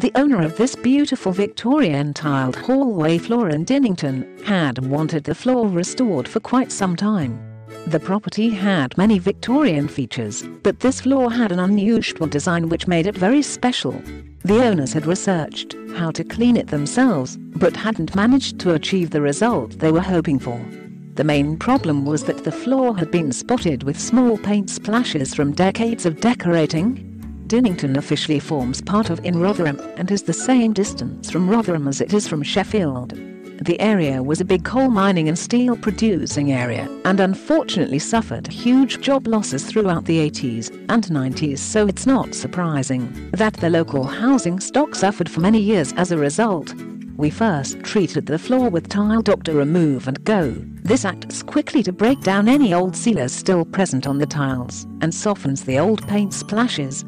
The owner of this beautiful Victorian tiled hallway floor in Dinnington had wanted the floor restored for quite some time. The property had many Victorian features, but this floor had an unusual design which made it very special. The owners had researched how to clean it themselves, but hadn't managed to achieve the result they were hoping for. The main problem was that the floor had been spotted with small paint splashes from decades of decorating. Dinnington officially forms part of in Rotherham and is the same distance from Rotherham as it is from Sheffield. The area was a big coal mining and steel producing area and unfortunately suffered huge job losses throughout the 80s and 90s so it's not surprising that the local housing stock suffered for many years as a result. We first treated the floor with Tile Doctor Remove and Go. This acts quickly to break down any old sealers still present on the tiles and softens the old paint splashes.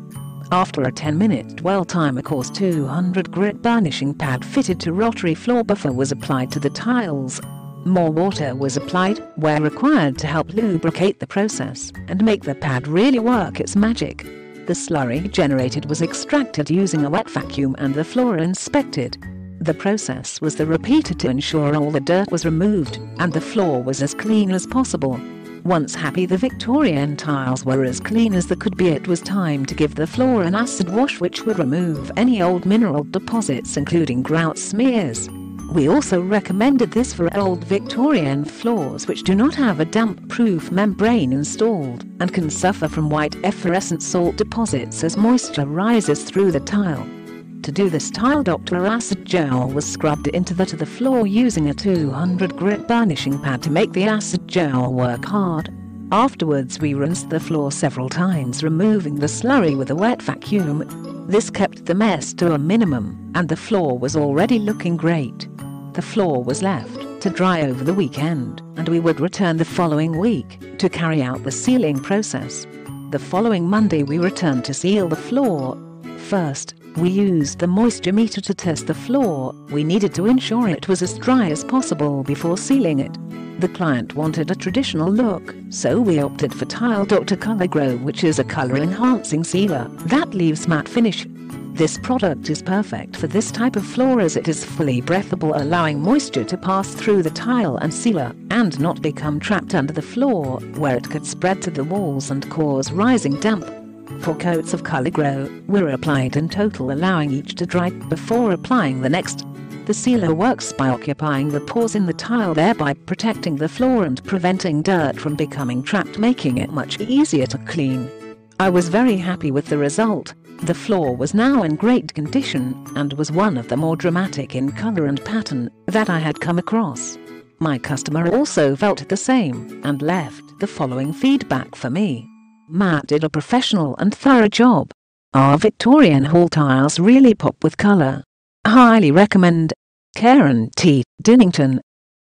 After a 10-minute dwell time a coarse 200 grit burnishing pad fitted to rotary floor buffer was applied to the tiles. More water was applied where required to help lubricate the process and make the pad really work its magic. The slurry generated was extracted using a wet vacuum and the floor inspected. The process was repeated to ensure all the dirt was removed and the floor was as clean as possible. Once happy the Victorian tiles were as clean as they could be it was time to give the floor an acid wash which would remove any old mineral deposits including grout smears. We also recommended this for old Victorian floors which do not have a damp-proof membrane installed and can suffer from white efflorescent salt deposits as moisture rises through the tile. To do this tile Dr. Acid Gel was scrubbed into the to the floor using a 200 grit burnishing pad to make the acid gel work hard. Afterwards we rinsed the floor several times removing the slurry with a wet vacuum. This kept the mess to a minimum and the floor was already looking great. The floor was left to dry over the weekend and we would return the following week to carry out the sealing process. The following Monday we returned to seal the floor. First, we used the moisture meter to test the floor, we needed to ensure it was as dry as possible before sealing it. The client wanted a traditional look, so we opted for Tile Dr. Color Grow which is a color enhancing sealer that leaves matte finish. This product is perfect for this type of floor as it is fully breathable allowing moisture to pass through the tile and sealer and not become trapped under the floor where it could spread to the walls and cause rising damp. Four coats of Color Grow were applied in total allowing each to dry before applying the next. The sealer works by occupying the pores in the tile thereby protecting the floor and preventing dirt from becoming trapped making it much easier to clean. I was very happy with the result. The floor was now in great condition and was one of the more dramatic in color and pattern that I had come across. My customer also felt the same and left the following feedback for me. Matt did a professional and thorough job. Our Victorian hall tiles really pop with colour. Highly recommend. Karen T. Dinnington